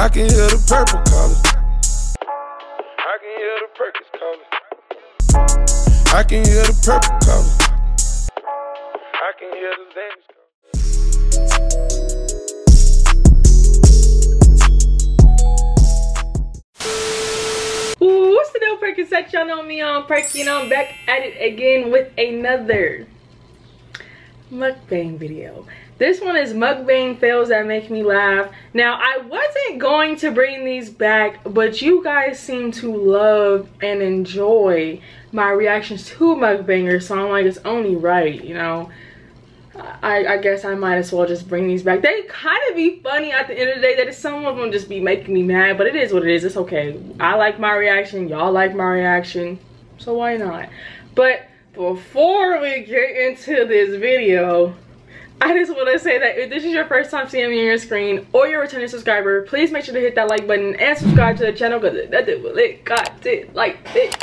I can hear the purple calling. I can hear the Perkins calling. I can hear the purple calling. I can hear the Xanax calling. What's the deal, Percocet? Y'all know me on Perkyy, know, I'm back at it again with another mukbang video. This one is mukbang fails that make me laugh. Now, I wasn't going to bring these back, but you guys seem to love and enjoy my reactions to mukbangers, so I'm like, it's only right, you know. I, I guess I might as well just bring these back. They kind of be funny at the end of the day. That some of them just be making me mad, but it is what it is. It's okay. I like my reaction. Y'all like my reaction. So why not? But before we get into this video, I just want to say that if this is your first time seeing me on your screen or you're a returning subscriber, please make sure to hit that like button and subscribe to the channel because nothing will it got it like this.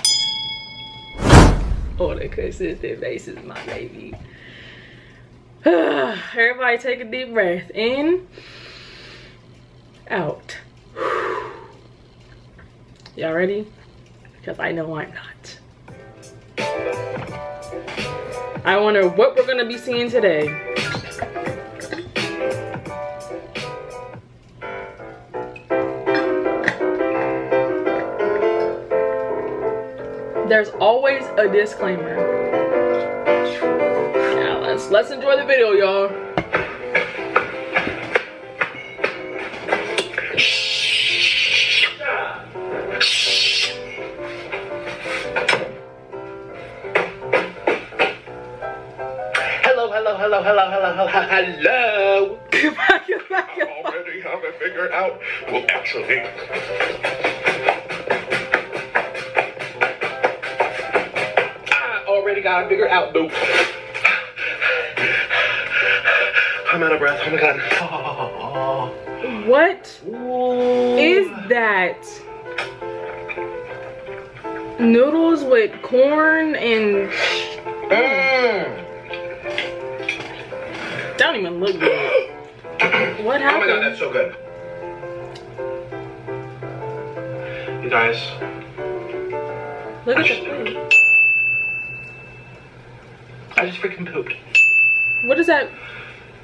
Oh, the consistent face is my baby. Everybody take a deep breath. In, out. Y'all ready? Because I know I'm not. I wonder what we're gonna be seeing today. There's always a disclaimer. Now let's let's enjoy the video, y'all. Hello, hello, hello, hello, hello, hello, hello. Get back, get back, get. Already have it figured out. Well, actually, I already got it figured out, boo. I'm out of breath. Oh my god. What is that? Noodles with corn and Mm. don't even look good. What happened? Oh my god, that's so good. You guys, Look I at just the pooped. I just freaking pooped. What is that?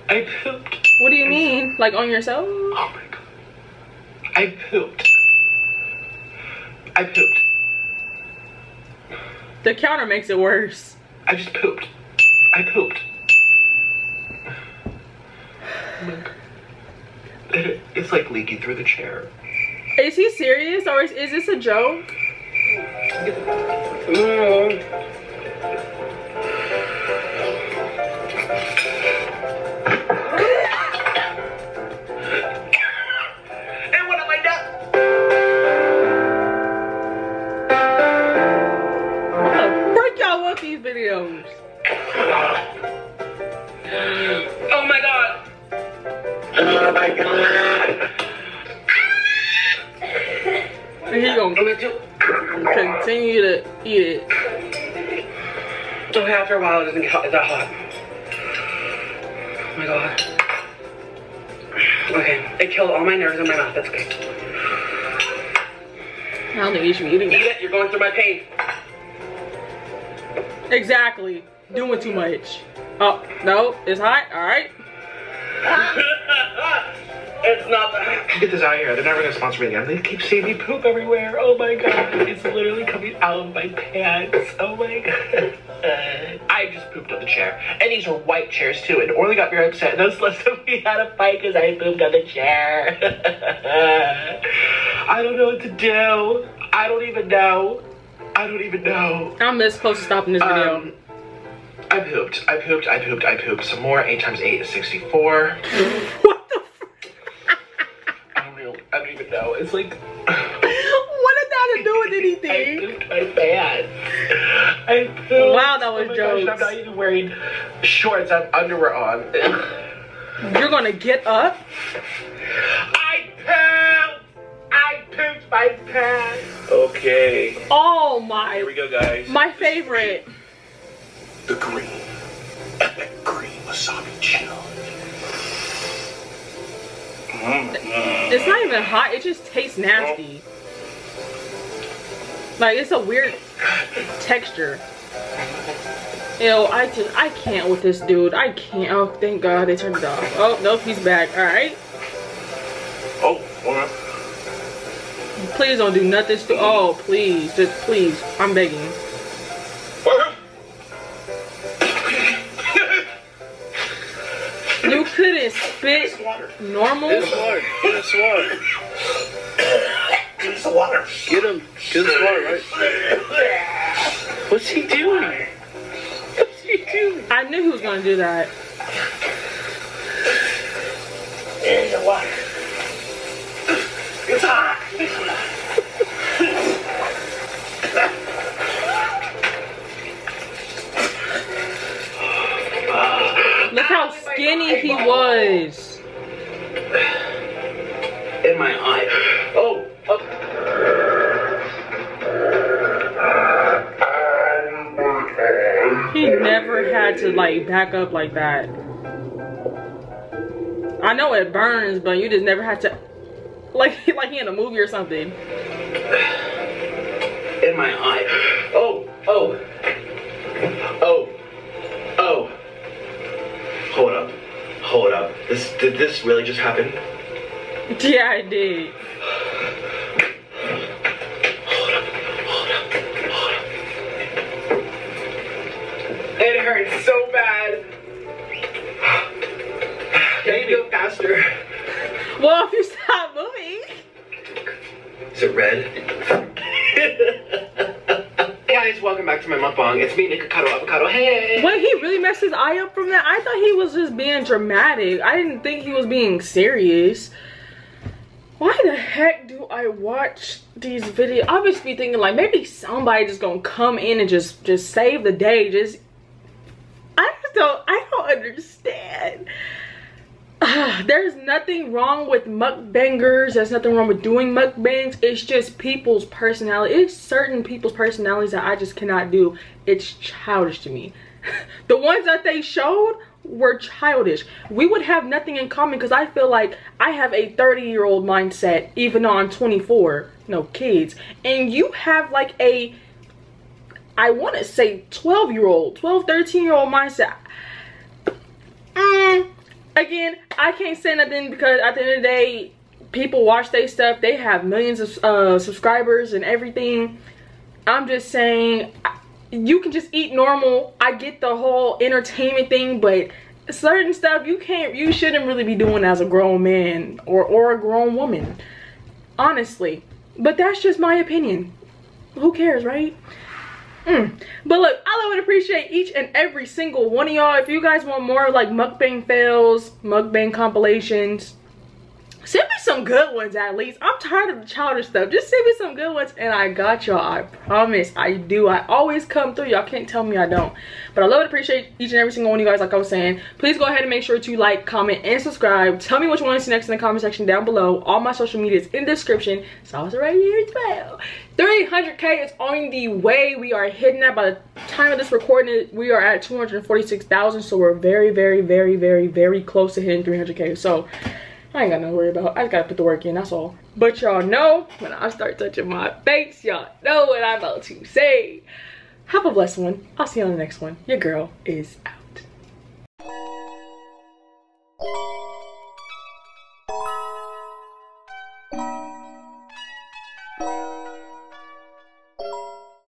I pooped. What do you mean? Like on yourself? Oh my god. I pooped. I pooped. The counter makes it worse. I just pooped. I pooped. Oh my God. It- It's like leaking through the chair. Is he serious or is, is this a joke? And after a while, it doesn't get hot, that hot. Oh my god. Okay, it killed all my nerves in my mouth. That's good. I don't think you should be eating Eat it. it. You're going through my pain. Exactly. Doing too much. Oh, no, it's hot. All right. It's not that. Get this out of here. They're never gonna sponsor me again. They keep seeing me poop everywhere. Oh my god. It's literally coming out of my pants. Oh my god. I just pooped on the chair. And these are white chairs too. And Orly got very upset. And Those less than we had a fight because I pooped on the chair. I don't know what to do. I don't even know. I don't even know. I'm this close to stopping this video. Um, I pooped. I pooped. I pooped. I pooped. Some more. 8 times 8 is 64. what the f- I don't know. I don't even know. It's like What did that have to do with anything? I pooped my pants. Pooped. Wow, that was oh jokes. Gosh, I'm not even wearing shorts. I have underwear on. You're gonna get up? I pooped. I pooped my pants. Okay. Oh my. Here we go, guys. My favorite. the green, epic green wasabi challenge. It's not even hot. It just tastes nasty. Oh. Like it's a weird texture. Ew, I just I can't with this dude. I can't. Oh, thank God they turned it off. Oh nope, he's back. All right. Oh? Please don't do nothing. Stu- oh please, just please. I'm begging. You couldn't spit normal. His water. His water. Get us the water. Get him. Get his water, right? What's he doing? What's he doing? I knew he was gonna do that. Here's the water. It's hot. Look how skinny he was. In my eye. Had to like back up like that. I know it burns, but you just never had to like like he in a movie or something. In my eye. Oh, oh. Oh. Oh. Hold up. Hold up. This did this really just happen? Yeah, I did. Welcome back to my mukbang. It's me, Nikocado Avocado. Hey! Wait, he really messed his eye up from that? I thought he was just being dramatic. I didn't think he was being serious. Why the heck do I watch these videos? I was be thinking like maybe somebody just gonna come in and just just save the day. Just I just don't I don't understand. There's nothing wrong with mukbangers. There's nothing wrong with doing mukbangs. It's just people's personality. It's certain people's personalities that I just cannot do. It's childish to me. the ones that they showed were childish. We would have nothing in common because I feel like I have a 30 year old mindset even though I'm 24. No kids. And you have like a I want to say 12 year old, 12, 13 year old mindset. Again, I can't say nothing because at the end of the day, people watch their stuff. They have millions of uh, subscribers and everything. I'm just saying, you can just eat normal. I get the whole entertainment thing, but certain stuff you can't, you shouldn't really be doing as a grown man or or a grown woman, honestly. But that's just my opinion. Who cares, right? Mm. But look, I would appreciate each and every single one of y'all. If you guys want more like mukbang fails, mukbang compilations, some good ones at least. I'm tired of the childish stuff. Just send me some good ones and I got y'all. I promise I do. I always come through. Y'all can't tell me I don't. But I love and appreciate each and every single one of you guys like I was saying. Please go ahead and make sure to like, comment, and subscribe. Tell me what you want to see next in the comment section down below. All my social media is in the description. It's also right here as well. 300k is on the way. We are hitting that by the time of this recording. We are at 246,000. So we're very, very, very, very, very close to hitting 300k. So I ain't got nothing to worry about. I just gotta put the work in, that's all. But y'all know when I start touching my face, y'all know what I'm about to say. Have a blessed one. I'll see you on the next one. Your girl is out.